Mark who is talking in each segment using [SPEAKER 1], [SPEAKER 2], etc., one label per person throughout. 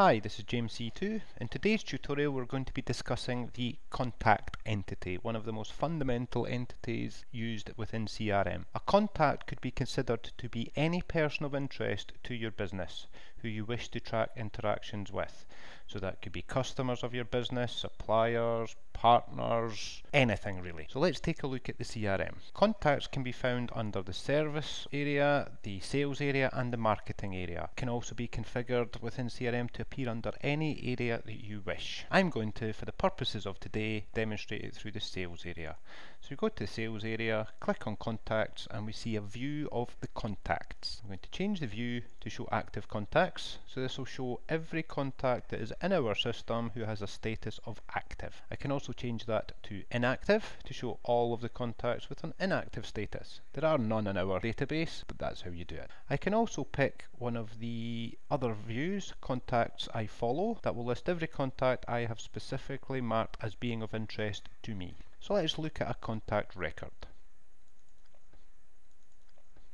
[SPEAKER 1] Hi, this is James C2. In today's tutorial we're going to be discussing the contact entity, one of the most fundamental entities used within CRM. A contact could be considered to be any person of interest to your business who you wish to track interactions with. So that could be customers of your business, suppliers, partners, anything really. So let's take a look at the CRM. Contacts can be found under the service area, the sales area and the marketing area. Can also be configured within CRM to appear under any area that you wish. I'm going to, for the purposes of today, demonstrate it through the sales area. So we go to the sales area, click on contacts and we see a view of the contacts. I'm going to change the view to show active contacts. So this will show every contact that is in our system who has a status of active. I can also change that to inactive to show all of the contacts with an inactive status. There are none in our database, but that's how you do it. I can also pick one of the other views, contacts I follow, that will list every contact I have specifically marked as being of interest to me. So let's look at a contact record.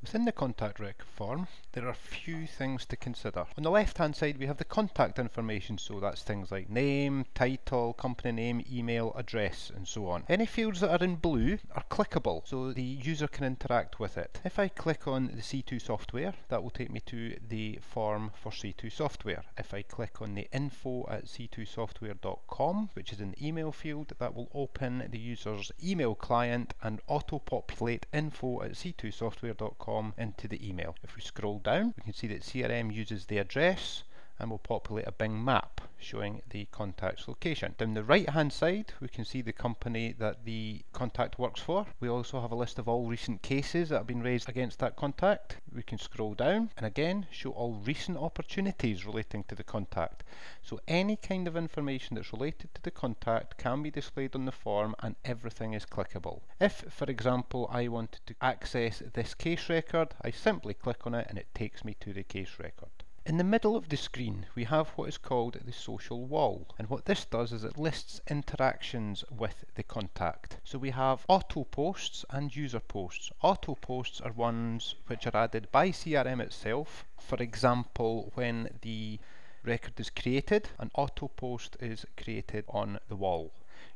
[SPEAKER 1] Within the contact rec form, there are a few things to consider. On the left hand side we have the contact information, so that's things like name, title, company name, email, address and so on. Any fields that are in blue are clickable, so the user can interact with it. If I click on the C2 software, that will take me to the form for C2 software. If I click on the info at c2software.com, which is an email field, that will open the user's email client and auto-populate info at c2software.com into the email. If we scroll down, we can see that CRM uses the address and we'll populate a Bing map showing the contact's location. Down the right hand side we can see the company that the contact works for. We also have a list of all recent cases that have been raised against that contact. We can scroll down and again show all recent opportunities relating to the contact. So any kind of information that's related to the contact can be displayed on the form and everything is clickable. If for example I wanted to access this case record I simply click on it and it takes me to the case record. In the middle of the screen we have what is called the social wall and what this does is it lists interactions with the contact. So we have auto posts and user posts. Auto posts are ones which are added by CRM itself. For example when the record is created an auto post is created on the wall.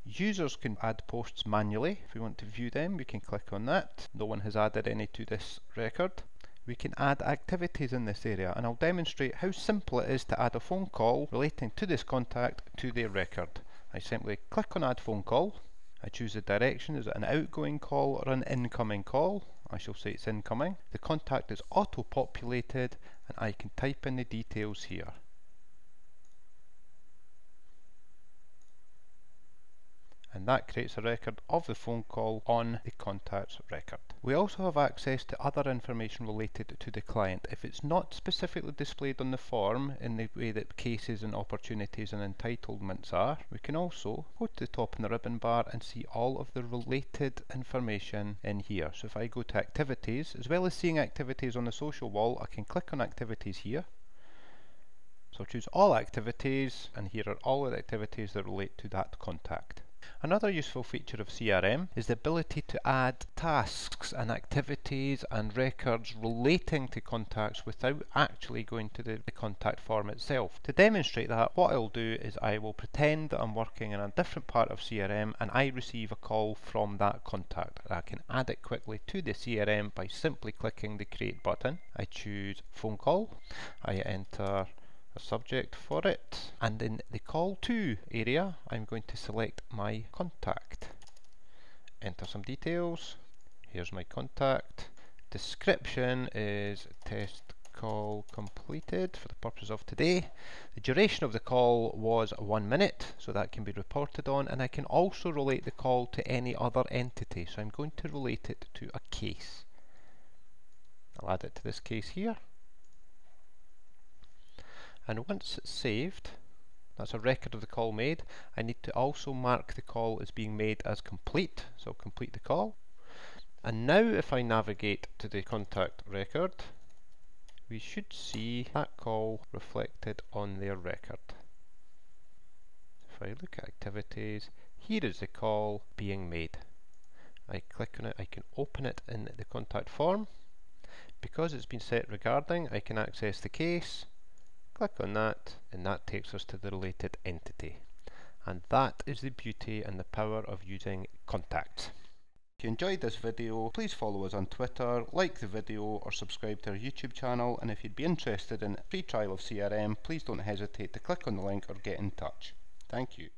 [SPEAKER 1] Users can add posts manually. If we want to view them we can click on that. No one has added any to this record we can add activities in this area and I'll demonstrate how simple it is to add a phone call relating to this contact to their record. I simply click on add phone call, I choose the direction, is it an outgoing call or an incoming call? I shall say it's incoming. The contact is auto populated and I can type in the details here. That creates a record of the phone call on the contact's record. We also have access to other information related to the client. If it's not specifically displayed on the form in the way that cases and opportunities and entitlements are, we can also go to the top in the ribbon bar and see all of the related information in here. So if I go to activities, as well as seeing activities on the social wall, I can click on activities here so choose all activities and here are all the activities that relate to that contact. Another useful feature of CRM is the ability to add tasks and activities and records relating to contacts without actually going to the, the, contact form itself. To demonstrate that, what I'll do is I will pretend that I'm working in a different part of CRM and I receive a call from that contact. I can add it quickly to the CRM by simply clicking the create button. I choose phone call. I enter a subject for it. And in the call to area I'm going to select my contact. Enter some details. Here's my contact. Description is test call completed for the purpose of today. The duration of the call was one minute, so that can be reported on, and I can also relate the call to any other entity, so I'm going to relate it to a case. I'll add it to this case here and once it's saved that's a record of the call made I need to also mark the call as being made as complete. So complete the call. And now if I navigate to the contact record we should see that call reflected on their record. If I look at activities here is the call being made. I click on it I can open it in the contact form. Because it's been set regarding I can access the case Click on that and that takes us to the related entity. And that is the beauty and the power of using contacts. If you enjoyed this video, please follow us on Twitter, like the video or subscribe to our YouTube channel and if you'd be interested in a free trial of CRM, please don't hesitate to click on the link or get in touch. Thank you.